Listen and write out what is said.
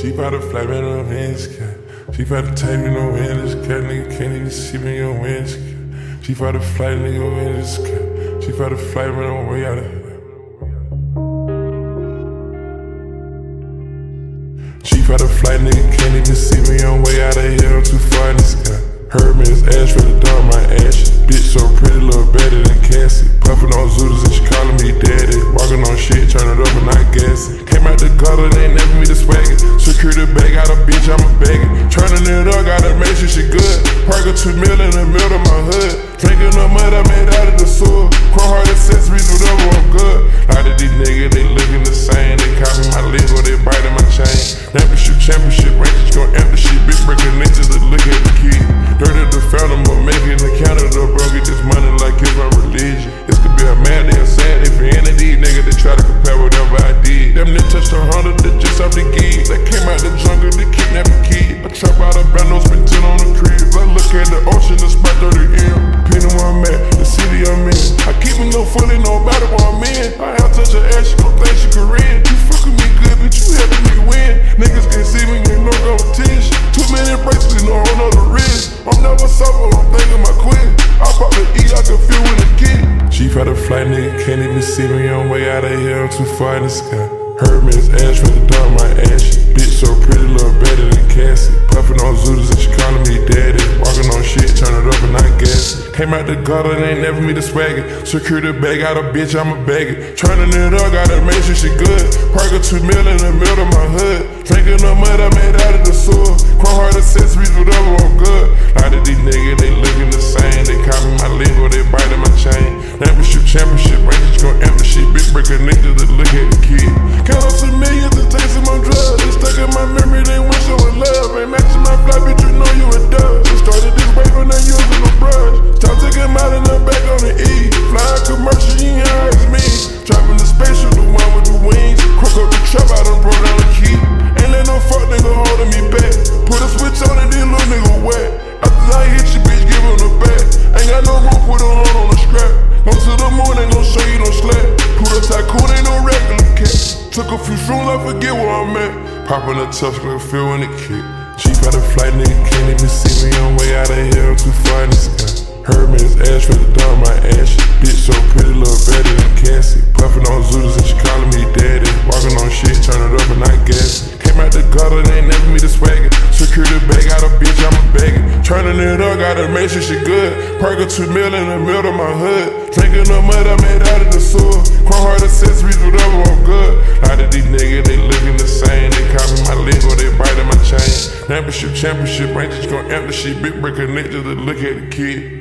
She bout to fly me no hands cat. She to take me no hands cat. Nigga can't even see me on hands cat. She to fly nigga on hands cat. She bout to fly me no way out of here. She bout to fly nigga can't even see me on way out of here. I'm too far in the sky. Heard me his ass ready to dump my ashes. Bitch so pretty, out the gutter, they never me the swagger. Security bag, got a bitch, I'm a bagger. Turning it up, gotta make sure she good. Park a two mil in the niggas a hundred, that just off the gig. They came out the jungle to kidnap a kid. I trap out a bando, spend 10 on the crib. I look at the ocean, the spot 30 M. Depending where I'm at, the city I'm in. I keep me no fully, no matter where I'm in. I have touch her ass, she gon' think she Korean. You fucking me good, but you helping me win. Niggas can't see me, ain't no competition. Too many bracelets, no on the wrist. I'm never sober, I'm thinking my queen. I probably eat, I can feel with a kid. She had a flight, nigga can't even see me on way out of here. I'm too far in the sky. Heard me his ass from the dark, my ashes. Bitch so pretty, little better than Cassie. Puffin' on Zootiez and she calling me daddy. Walking on shit, turn it up and not gassy. Came out the gutter, ain't never me the swagger. Secure the bag, got a bitch, I'm a bagger. Turning it up, gotta make sure she good. Park a two mil in the middle of my hood. Drinking the mud I made out of the sewer. Chrome heart accessories, whatever, I'm good. A lot of these niggas, they looking the same. They copy my lingo, they biting my chain. Championship, championship, ranges gon' empty shit. Big breaker niggas that look at forget where I'm at. Popping a tough like feel when it kick. Chief out of flight, nigga can't even see me on the way out of here. Gotta make sure she good. Perk two mil in the middle of my hood. Drinking the mud I made out of the sewer. Chrome heart accessories, whatever, I'm good. A lot of these niggas, they looking the same. They copy my lingo, they biting my chain. Championship, championship, ranges gon' empty shit. Big breaker niggas that look at the kid.